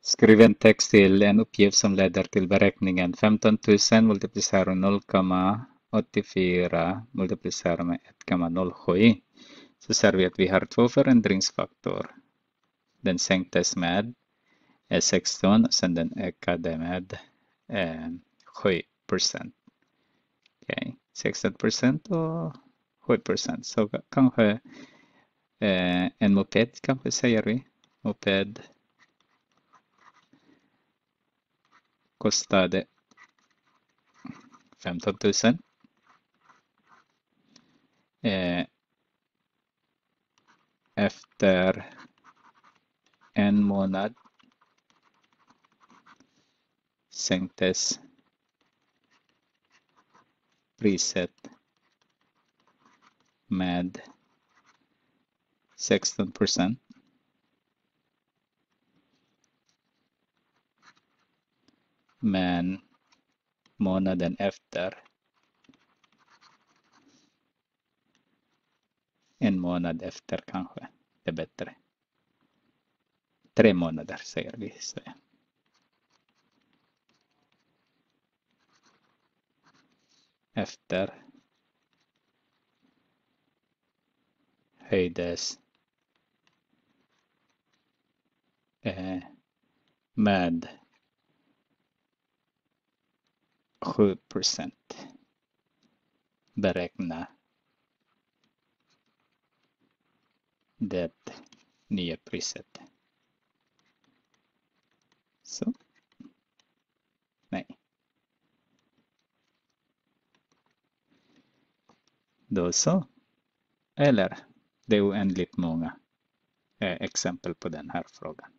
Skriv en text till en uppgift som leder till beräkningen 15 000 multiplicerat med 0,84 multiplicerat med 1,07. Så ser vi att vi har två förändringsfaktorer. Den sänktes med 16 och sen den ökade med eh, 7 procent. Okay. 16 procent och 7 procent. Så kanske eh, en moped kanske säger vi. Moped kostade 15 000. Eh, efter en månad sänktes priset med 16 procent. Men månaden efter en månad efter kanske det är bättre. Tre månader säger vi. Så. Efter höjdes eh, med 7 procent. Beräkna det nya priset. Så. Nej. Då så. Eller det är oändligt många eh, exempel på den här frågan.